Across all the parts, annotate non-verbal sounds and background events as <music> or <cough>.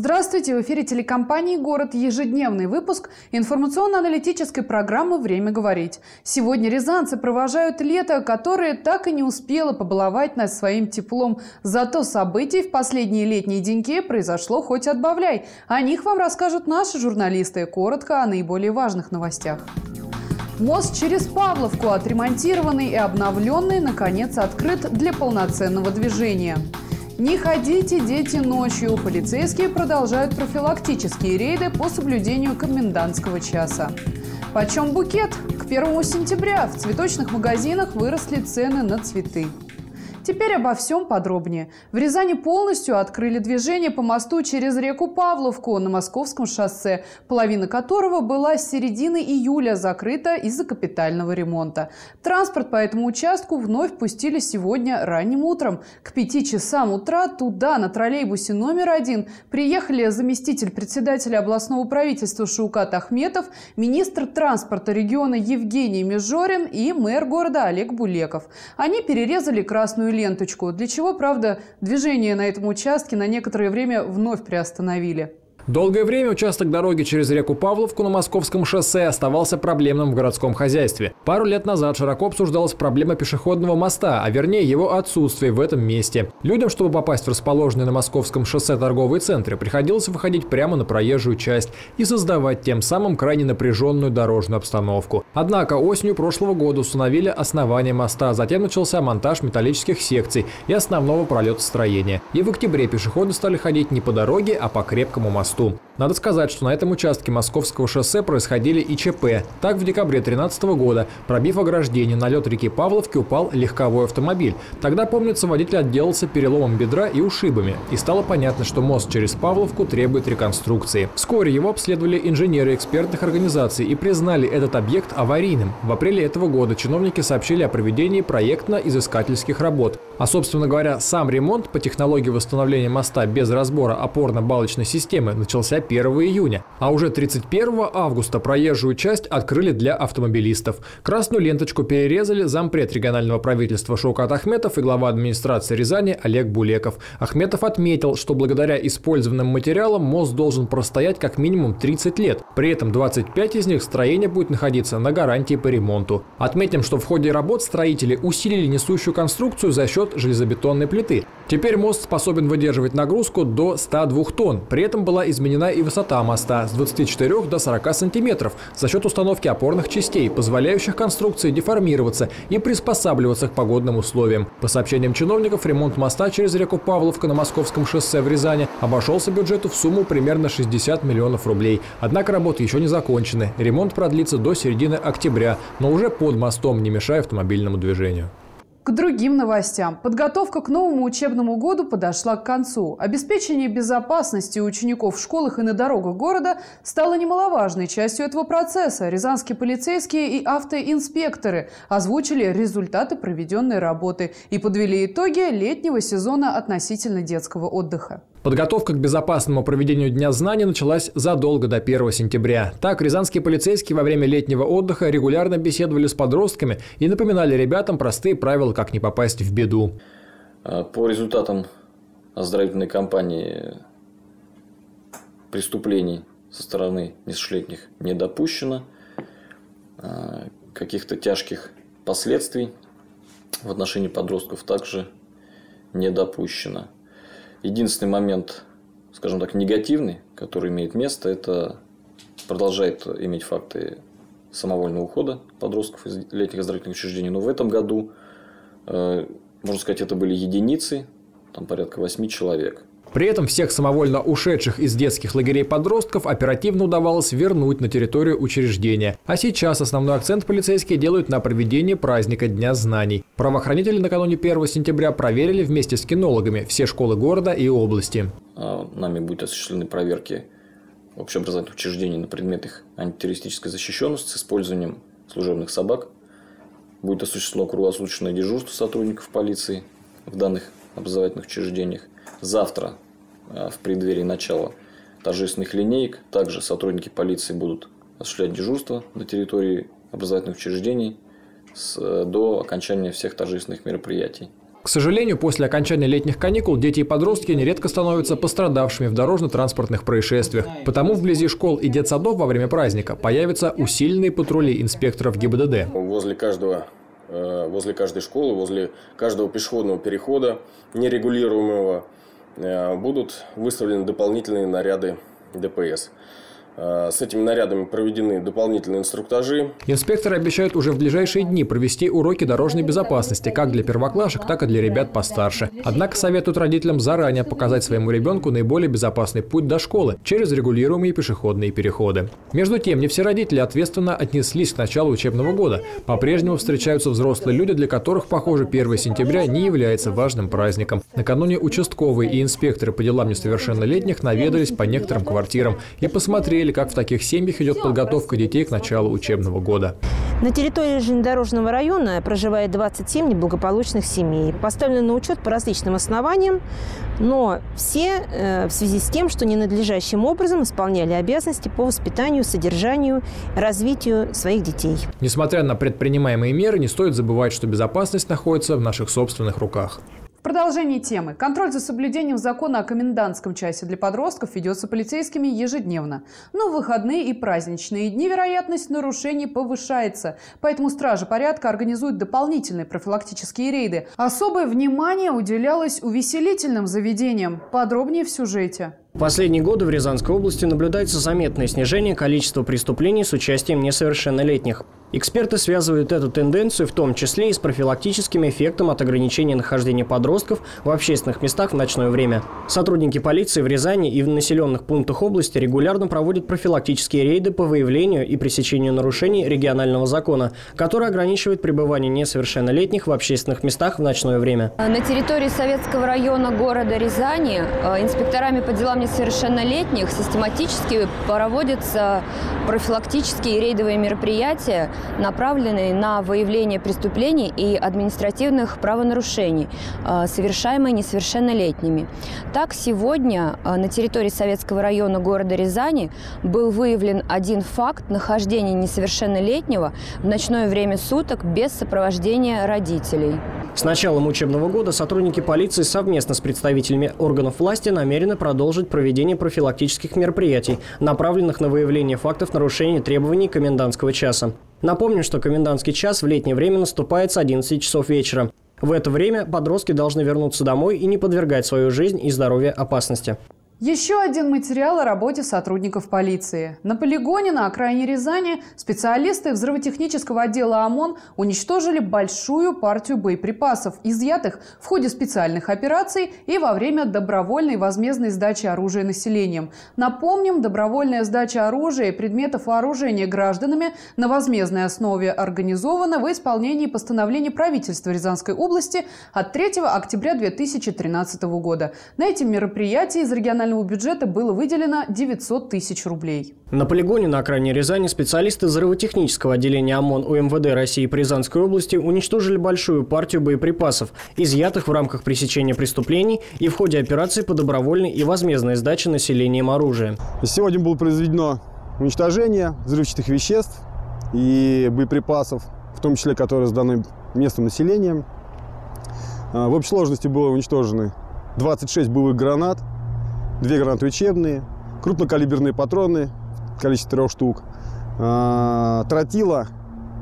Здравствуйте! В эфире телекомпании «Город» ежедневный выпуск информационно-аналитической программы «Время говорить». Сегодня рязанцы провожают лето, которое так и не успело побаловать нас своим теплом. Зато событий в последние летние деньки произошло хоть отбавляй. О них вам расскажут наши журналисты. Коротко о наиболее важных новостях. Мост через Павловку, отремонтированный и обновленный, наконец открыт для полноценного движения. Не ходите, дети, ночью. Полицейские продолжают профилактические рейды по соблюдению комендантского часа. Почем букет? К первому сентября в цветочных магазинах выросли цены на цветы. Теперь обо всем подробнее. В Рязани полностью открыли движение по мосту через реку Павловку на Московском шоссе, половина которого была с середины июля закрыта из-за капитального ремонта. Транспорт по этому участку вновь пустили сегодня ранним утром. К пяти часам утра туда, на троллейбусе номер один, приехали заместитель председателя областного правительства Шаукат Ахметов, министр транспорта региона Евгений Межорин и мэр города Олег Булеков. Они перерезали красную ленточку, для чего, правда, движение на этом участке на некоторое время вновь приостановили. Долгое время участок дороги через реку Павловку на Московском шоссе оставался проблемным в городском хозяйстве. Пару лет назад широко обсуждалась проблема пешеходного моста, а вернее его отсутствие в этом месте. Людям, чтобы попасть в расположенные на Московском шоссе торговые центры, приходилось выходить прямо на проезжую часть и создавать тем самым крайне напряженную дорожную обстановку. Однако осенью прошлого года установили основание моста, затем начался монтаж металлических секций и основного пролета строения. И в октябре пешеходы стали ходить не по дороге, а по крепкому мосту мосту. Надо сказать, что на этом участке Московского шоссе происходили и ЧП. Так, в декабре 2013 года, пробив ограждение на лед реки Павловки, упал легковой автомобиль. Тогда, помнится, водитель отделался переломом бедра и ушибами. И стало понятно, что мост через Павловку требует реконструкции. Вскоре его обследовали инженеры экспертных организаций и признали этот объект аварийным. В апреле этого года чиновники сообщили о проведении проектно-изыскательских работ. А, собственно говоря, сам ремонт по технологии восстановления моста без разбора опорно-балочной системы начался 1 июня, а уже 31 августа проезжую часть открыли для автомобилистов. Красную ленточку перерезали зампред регионального правительства Шаукат Ахметов и глава администрации Рязани Олег Булеков. Ахметов отметил, что благодаря использованным материалам мост должен простоять как минимум 30 лет. При этом 25 из них строение будет находиться на гарантии по ремонту. Отметим, что в ходе работ строители усилили несущую конструкцию за счет железобетонной плиты. Теперь мост способен выдерживать нагрузку до 102 тонн. При этом была изменена и высота моста с 24 до 40 сантиметров за счет установки опорных частей, позволяющих конструкции деформироваться и приспосабливаться к погодным условиям. По сообщениям чиновников, ремонт моста через реку Павловка на Московском шоссе в Рязани обошелся бюджету в сумму примерно 60 миллионов рублей. Однако работы еще не закончены. Ремонт продлится до середины октября, но уже под мостом, не мешая автомобильному движению. К другим новостям. Подготовка к новому учебному году подошла к концу. Обеспечение безопасности учеников в школах и на дорогах города стало немаловажной частью этого процесса. Рязанские полицейские и автоинспекторы озвучили результаты проведенной работы и подвели итоги летнего сезона относительно детского отдыха. Подготовка к безопасному проведению Дня знаний началась задолго до 1 сентября. Так, рязанские полицейские во время летнего отдыха регулярно беседовали с подростками и напоминали ребятам простые правила, как не попасть в беду. А, по результатам оздоровительной кампании преступлений со стороны несовершеннолетних не допущено. А, каких-то тяжких последствий в отношении подростков также не допущено. Единственный момент, скажем так, негативный, который имеет место, это продолжает иметь факты самовольного ухода подростков из летних оздоровительных учреждений. Но в этом году, э, можно сказать, это были единицы, там порядка 8 человек. При этом всех самовольно ушедших из детских лагерей подростков оперативно удавалось вернуть на территорию учреждения. А сейчас основной акцент полицейские делают на проведении праздника Дня знаний. Правоохранители накануне 1 сентября проверили вместе с кинологами все школы города и области. А, нами будут осуществлены проверки общеобразовательных учреждений на предмет их антитеррористической защищенности с использованием служебных собак. Будет осуществлено круглосуточное дежурство сотрудников полиции в данных образовательных учреждениях. Завтра, э, в преддверии начала торжественных линеек, также сотрудники полиции будут осуществлять дежурство на территории образовательных учреждений с, э, до окончания всех торжественных мероприятий. К сожалению, после окончания летних каникул дети и подростки нередко становятся пострадавшими в дорожно-транспортных происшествиях. Потому вблизи школ и детсадов во время праздника появятся усиленные патрули инспекторов ГИБДД. Возле каждого возле каждой школы, возле каждого пешеходного перехода нерегулируемого э, будут выставлены дополнительные наряды ДПС. Э, с этими нарядами проведены дополнительные инструктажи. Инспекторы обещают уже в ближайшие дни провести уроки дорожной безопасности как для первоклашек, так и для ребят постарше. Однако советуют родителям заранее показать своему ребенку наиболее безопасный путь до школы через регулируемые пешеходные переходы. Между тем, не все родители ответственно отнеслись к началу учебного года. По-прежнему встречаются взрослые люди, для которых, похоже, 1 сентября не является важным праздником. Накануне участковые и инспекторы по делам несовершеннолетних наведались по некоторым квартирам и посмотрели, посмотрели, как в таких семьях идет подготовка детей к началу учебного года. На территории железнодорожного района проживает 27 неблагополучных семей. Поставлены на учет по различным основаниям, но все э, в связи с тем, что ненадлежащим образом исполняли обязанности по воспитанию, содержанию, развитию своих детей. Несмотря на предпринимаемые меры, не стоит забывать, что безопасность находится в наших собственных руках. Продолжении темы. Контроль за соблюдением закона о комендантском часе для подростков ведется полицейскими ежедневно. Но в выходные и праздничные дни вероятность нарушений повышается. Поэтому стражи порядка организуют дополнительные профилактические рейды. Особое внимание уделялось увеселительным заведениям. Подробнее в сюжете. В последние годы в Рязанской области наблюдается заметное снижение количества преступлений с участием несовершеннолетних. Эксперты связывают эту тенденцию в том числе и с профилактическим эффектом от ограничения нахождения подростков в общественных местах в ночное время. Сотрудники полиции в Рязани и в населенных пунктах области регулярно проводят профилактические рейды по выявлению и пресечению нарушений регионального закона, который ограничивает пребывание несовершеннолетних в общественных местах в ночное время. На территории Советского района города Рязани э, инспекторами по делам несовершеннолетних систематически проводятся профилактические рейдовые мероприятия, направленные на выявление преступлений и административных правонарушений, э, совершаемые несовершеннолетними. Так, сегодня э, на территории Советского района города Рязани был выявлен один факт нахождения несовершеннолетнего в ночное время суток без сопровождения родителей. С началом учебного года сотрудники полиции совместно с представителями органов власти намерены продолжить проведение профилактических мероприятий, направленных на выявление фактов нарушения требований комендантского часа. Напомню, что комендантский час в летнее время наступает с 11 часов вечера. В это время подростки должны вернуться домой и не подвергать свою жизнь и здоровье опасности. Еще один материал о работе сотрудников полиции. На полигоне на окраине Рязани специалисты взрывотехнического отдела ОМОН уничтожили большую партию боеприпасов, изъятых в ходе специальных операций и во время добровольной возмездной сдачи оружия населением. Напомним, добровольная сдача оружия и предметов вооружения гражданами на возмездной основе организована в исполнении постановления правительства Рязанской области от 3 октября 2013 года. На этом мероприятии из регионального регионального бюджета было выделено 900 тысяч рублей. На полигоне на окраине Рязани специалисты взрывотехнического отделения ОМОН УМВД России по Рязанской области уничтожили большую партию боеприпасов, изъятых в рамках пресечения преступлений и в ходе операции по добровольной и возмездной сдаче населением оружия. Сегодня было произведено уничтожение взрывчатых веществ и боеприпасов, в том числе которые сданы местным населением. А, в общей сложности было уничтожены 26 боевых гранат, две гранаты учебные, крупнокалиберные патроны, количество трех штук, а, тротила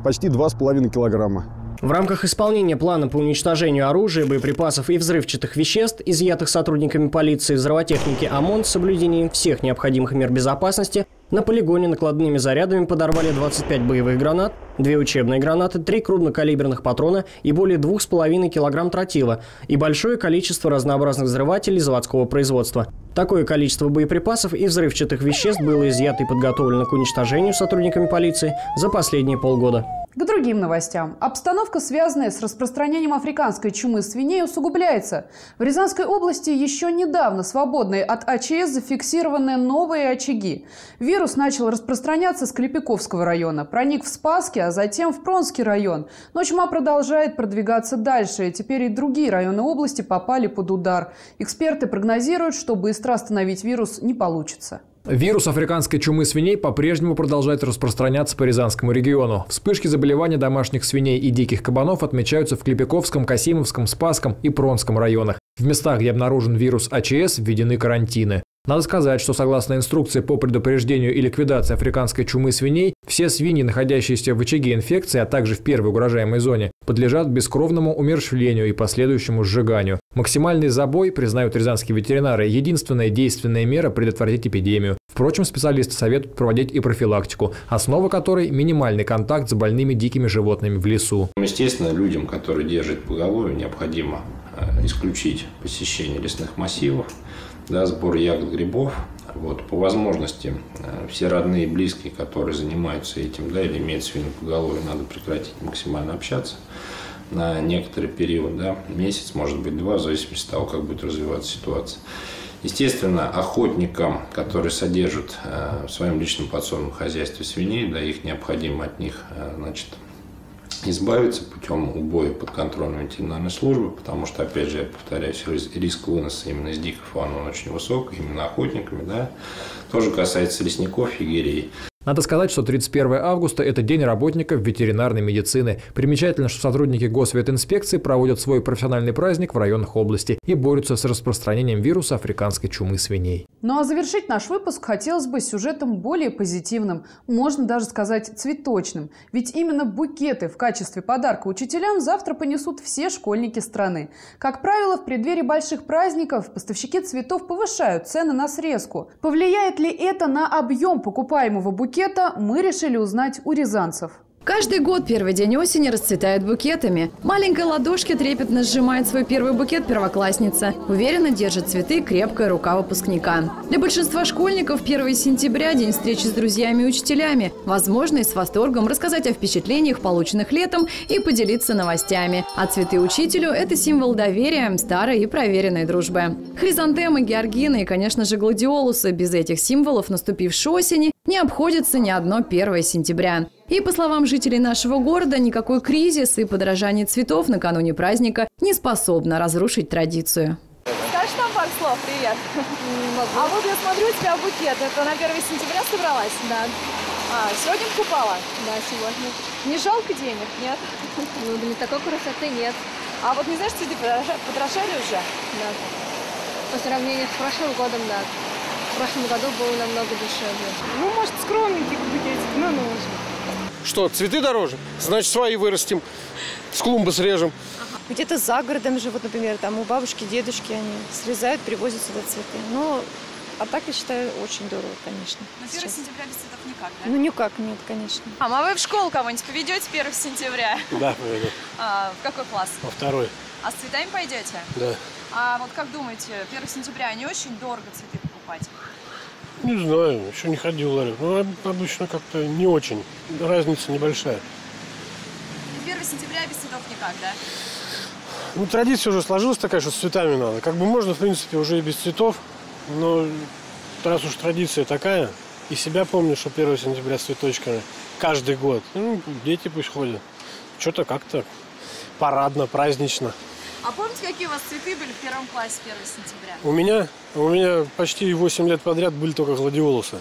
почти 2,5 килограмма. В рамках исполнения плана по уничтожению оружия, боеприпасов и взрывчатых веществ, изъятых сотрудниками полиции взрывотехники ОМОН с соблюдением всех необходимых мер безопасности, на полигоне накладными зарядами подорвали 25 боевых гранат, 2 учебные гранаты, 3 крупнокалиберных патрона и более 2,5 кг тротила и большое количество разнообразных взрывателей заводского производства. Такое количество боеприпасов и взрывчатых веществ было изъято и подготовлено к уничтожению сотрудниками полиции за последние полгода. К другим новостям. Обстановка, связанная с распространением африканской чумы свиней, усугубляется. В Рязанской области еще недавно свободные от АЧС зафиксированы новые очаги. Вирус начал распространяться с Клепиковского района, проник в Спасский, а затем в Пронский район. Но чума продолжает продвигаться дальше. Теперь и другие районы области попали под удар. Эксперты прогнозируют, что быстро остановить вирус не получится. Вирус африканской чумы свиней по-прежнему продолжает распространяться по Рязанскому региону. Вспышки заболевания домашних свиней и диких кабанов отмечаются в Клепиковском, Касимовском, Спасском и Пронском районах. В местах, где обнаружен вирус АЧС, введены карантины. Надо сказать, что согласно инструкции по предупреждению и ликвидации африканской чумы свиней, все свиньи, находящиеся в очаге инфекции, а также в первой угрожаемой зоне, подлежат бескровному умерщвлению и последующему сжиганию. Максимальный забой, признают рязанские ветеринары, единственная действенная мера предотвратить эпидемию. Впрочем, специалисты советуют проводить и профилактику, основа которой – минимальный контакт с больными дикими животными в лесу. Естественно, людям, которые держат поголовье, необходимо э, исключить посещение лесных массивов, да, сбор ягод, грибов. Вот, по возможности э, все родные и близкие, которые занимаются этим, да, или имеют свинопоголовье, надо прекратить максимально общаться на некоторый период, да, месяц, может быть, два, в зависимости от того, как будет развиваться ситуация. Естественно, охотникам, которые содержат э, в своем личном подсобном хозяйстве свиней, да, их необходимо от них э, значит, избавиться путем убоя под контролем ветеринарной службы, потому что, опять же, я повторяюсь, риск выноса именно из фауны он очень высок, именно охотниками, да. Тоже касается лесников, егерей. Надо сказать, что 31 августа – это День работников ветеринарной медицины. Примечательно, что сотрудники госветинспекции проводят свой профессиональный праздник в районах области и борются с распространением вируса африканской чумы свиней. Ну а завершить наш выпуск хотелось бы сюжетом более позитивным, можно даже сказать цветочным. Ведь именно букеты в качестве подарка учителям завтра понесут все школьники страны. Как правило, в преддверии больших праздников поставщики цветов повышают цены на срезку. Повлияет ли это на объем покупаемого букета? Букета мы решили узнать у рязанцев. Каждый год первый день осени расцветает букетами. Маленькой ладошке трепетно сжимает свой первый букет первоклассница. Уверенно держит цветы крепкая рука выпускника. Для большинства школьников 1 сентября – день встречи с друзьями и учителями. Возможность с восторгом рассказать о впечатлениях, полученных летом, и поделиться новостями. А цветы учителю – это символ доверия, старой и проверенной дружбы. Хризантемы, георгины и, конечно же, гладиолусы. Без этих символов наступившей осени не обходится ни одно 1 сентября. И, по словам жителей нашего города, никакой кризис и подорожание цветов накануне праздника не способно разрушить традицию. Скажешь нам пару слов? Привет. А вот я смотрю, у тебя букет. Это на 1 сентября собралась? Да. А, сегодня покупала? Да, сегодня. Не жалко денег, нет? Ну, для такой красоты нет. А вот не знаешь, цветы подорожали уже? Да. По сравнению с прошлым годом, да. В прошлом году было намного дешевле. Ну, может, скромненький букетик, но нужен. Что, цветы дороже? Значит, свои вырастим, с клумбы срежем. Где-то за городом живут, например, там у бабушки, дедушки они срезают, привозят сюда цветы. Но, а так, я считаю, очень дорого, конечно. На 1 сентября без цветов никак, да? Ну, никак нет, конечно. А, а вы в школу кого-нибудь поведете 1 сентября? Да, поведу. <laughs> А, в какой класс? Во второй. А с цветами пойдете? Да. А вот как думаете, 1 сентября не очень дорого цветы покупать? Не знаю, еще не ходил ларек. Но обычно как-то не очень. Разница небольшая. 1 сентября без цветов никак, да? Ну, традиция уже сложилась такая, что с цветами надо. Как бы можно, в принципе, уже и без цветов. Но раз уж традиция такая, и себя помню, что 1 сентября с цветочками каждый год. Ну, дети пусть ходят. Что-то как-то парадно, празднично. А помните, какие у вас цветы были в первом классе 1 сентября? У меня? У меня почти 8 лет подряд были только гладиолусы.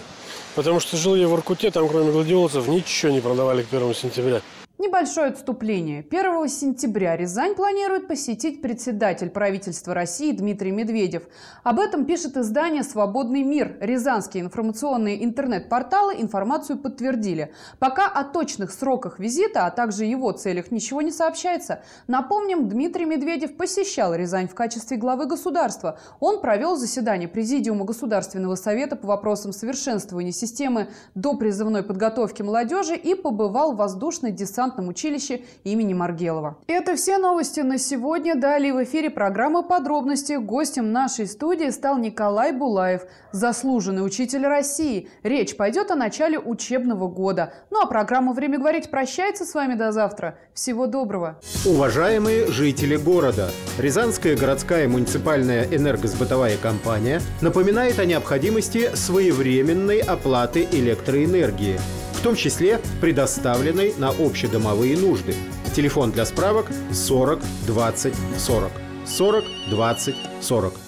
Потому что жил я в Иркуте, там кроме гладиолусов ничего не продавали к 1 сентября. Небольшое отступление. 1 сентября Рязань планирует посетить председатель правительства России Дмитрий Медведев. Об этом пишет издание «Свободный мир». Рязанские информационные интернет-порталы информацию подтвердили. Пока о точных сроках визита, а также его целях ничего не сообщается. Напомним, Дмитрий Медведев посещал Рязань в качестве главы государства. Он провел заседание Президиума Государственного совета по вопросам совершенствования системы допризывной подготовки молодежи и побывал в воздушной десантной десантном училище имени Маргелова. Это все новости на сегодня. Далее в эфире программы «Подробности». Гостем нашей студии стал Николай Булаев, заслуженный учитель России. Речь пойдет о начале учебного года. Ну а программа «Время говорить» прощается с вами до завтра. Всего доброго. Уважаемые жители города, Рязанская городская муниципальная энергосбытовая компания напоминает о необходимости своевременной оплаты электроэнергии том числе предоставленной на общедомовые нужды. Телефон для справок 40 20 40. 40 20 40.